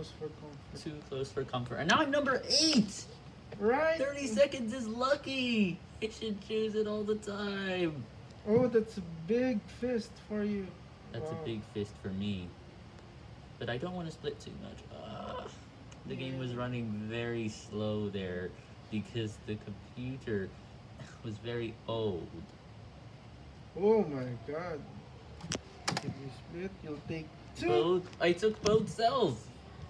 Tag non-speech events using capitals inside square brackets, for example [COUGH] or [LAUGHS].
close for comfort. Too close for comfort. And now I'm number eight. Right. 30 seconds is lucky. I should choose it all the time. Oh, that's a big fist for you. That's Wow. a big fist for me. But I don't want to split too much. Ugh. the game was running very slow there because the computer [LAUGHS] was very old. Oh my god. If you split, you'll take two. Both I took both cells.